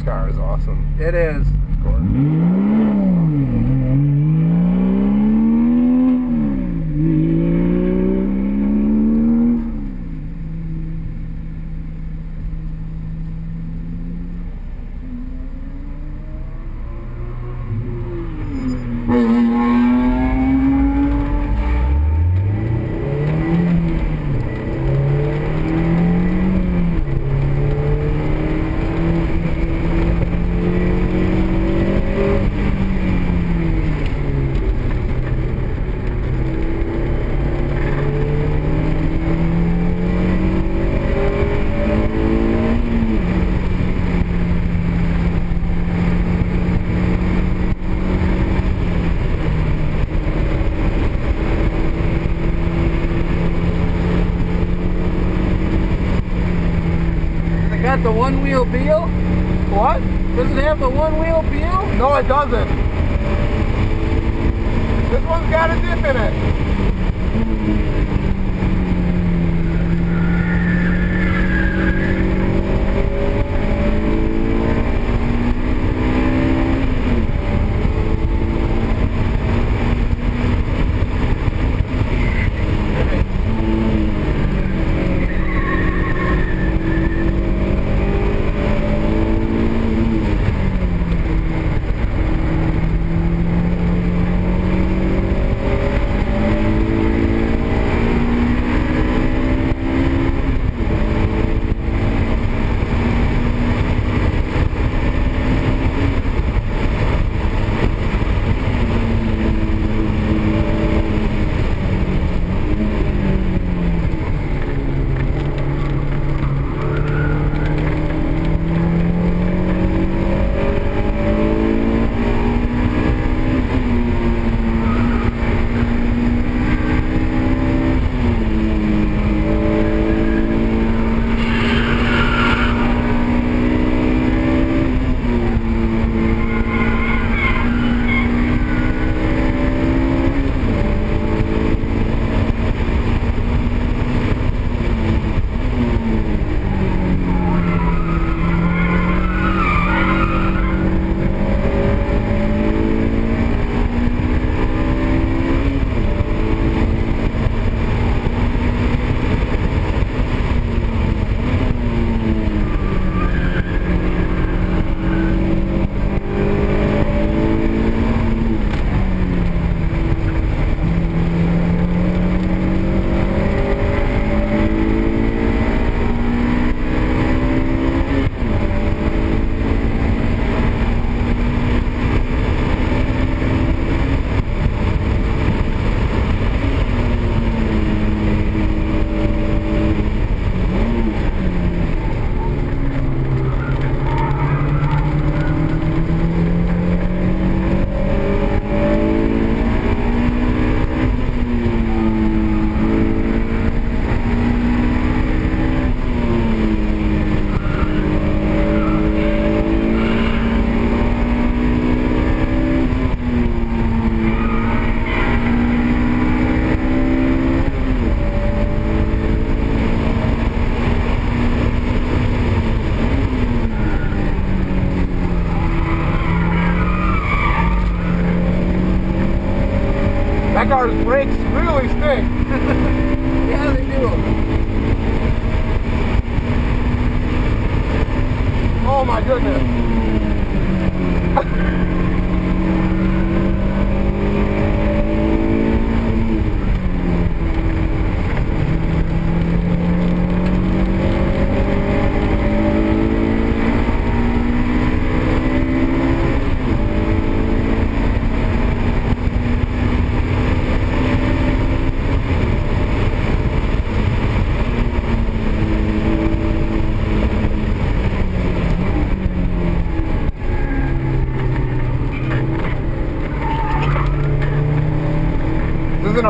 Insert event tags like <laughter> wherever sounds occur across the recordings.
This car is awesome. It is. The one wheel peel. What? Does it have the one wheel peel? No, it doesn't. This one's got a dip in it. Car's brakes really stink. <laughs> Yeah, they do. Oh my goodness. <laughs>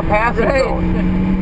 This isn't a passing Right. zone.